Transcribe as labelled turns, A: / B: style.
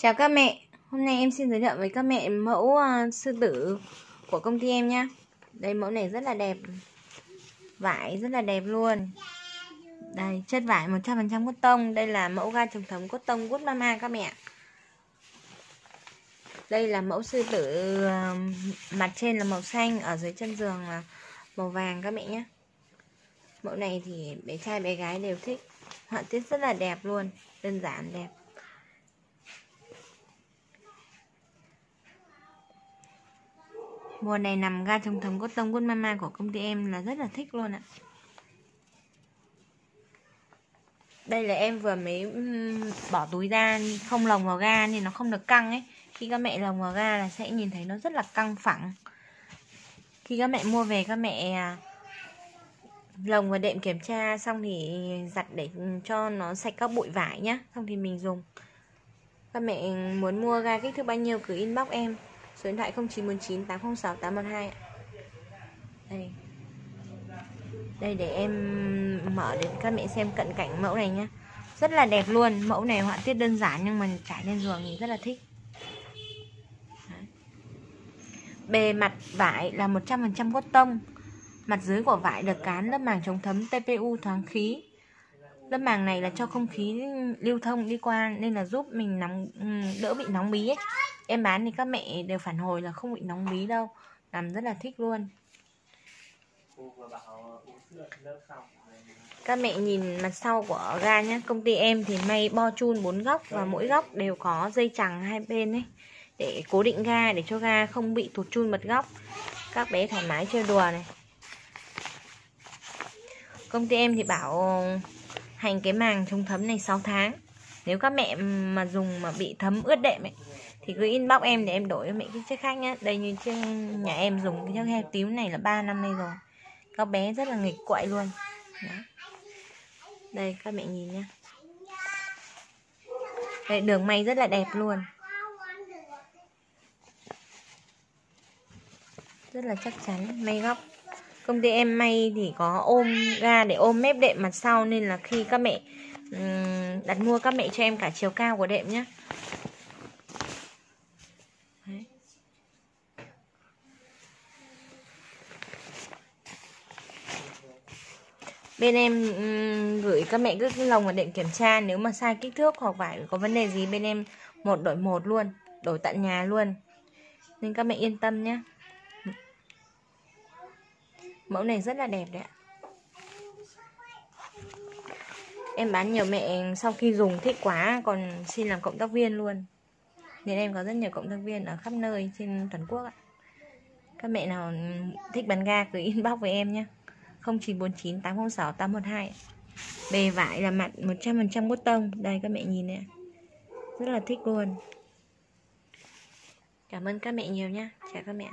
A: Chào các mẹ, hôm nay em xin giới thiệu với các mẹ mẫu uh, sư tử của công ty em nhé Đây mẫu này rất là đẹp. Vải rất là đẹp luôn. Đây, chất vải 100% cốt tông. Đây là mẫu ga trồng thấm cốt tông Good Mama các mẹ Đây là mẫu sư tử uh, Mặt trên là màu xanh Ở dưới chân giường là màu vàng các mẹ nhé Mẫu này thì bé trai bé gái đều thích. Họa tiết rất là đẹp luôn Đơn giản đẹp. Mùa này nằm ga trong thấm cốt tông cốt mama của công ty em là rất là thích luôn ạ. Đây là em vừa mới bỏ túi ra, không lồng vào ga thì nó không được căng ấy. Khi các mẹ lồng vào ga là sẽ nhìn thấy nó rất là căng phẳng. Khi các mẹ mua về, các mẹ à, lồng vào đệm kiểm tra xong thì giặt để cho nó sạch các bụi vải nhá. Xong thì mình dùng. Các mẹ muốn mua ga kích thước bao nhiêu cứ inbox em. Số điện thoại 0919 806 812 Đây. Đây, để em mở để các mẹ xem cận cảnh mẫu này nhá. Rất là đẹp luôn. Mẫu này họa tiết đơn giản nhưng mà trải lên giường nhìn rất là thích. Bề mặt vải là 100% cốt tông Mặt dưới của vải được cán lớp màng chống thấm TPU thoáng khí. Lớp màng này là cho không khí lưu thông đi qua Nên là giúp mình nóng ừ, đỡ bị nóng bí ấy. Em bán thì các mẹ đều phản hồi là không bị nóng bí đâu. Làm rất là thích luôn. Các mẹ nhìn mặt sau của ga nhé Công ty em thì may bo chun bốn góc Và mỗi góc đều có dây chằng hai bên ấy. Để cố định ga, Để cho ga không bị tụt chun bật góc. Các bé thoải mái chơi đùa này. Công ty em thì bảo hành cái màng chống thấm này 6 tháng. Nếu các mẹ mà dùng mà bị thấm ướt đệm ấy, thì cứ inbox em để em đổi cho mẹ cái chiếc khác nhá. Đây như chiếc nhà em dùng cái chiếc heo tím này là 3 năm nay rồi. Các bé rất là nghịch quậy luôn. Đó. đây, các mẹ nhìn nhá. Đây, đường may rất là đẹp luôn. Rất là chắc chắn, may góc công ty em may thì có ôm ga để ôm mép đệm mặt sau nên là khi các mẹ đặt mua các mẹ cho em cả chiều cao của đệm nhé bên em um, gửi các mẹ cứ lồng và đệm kiểm tra nếu mà sai kích thước hoặc vải có vấn đề gì bên em một đổi một luôn đổi tận nhà luôn. Nên các mẹ yên tâm nhé mẫu này rất là đẹp đấy ạ. Em bán nhiều mẹ sau khi dùng thích quá, còn xin làm cộng tác viên luôn. Nên em có rất nhiều cộng tác viên ở khắp nơi trên toàn quốc ạ. Các mẹ nào thích bán ga cứ inbox với em nhé 0949 806 812 Bề vải là mặt 100% cốt tông. Đây, các mẹ nhìn nè Rất là thích luôn. Cảm ơn các mẹ nhiều nhé Chào các mẹ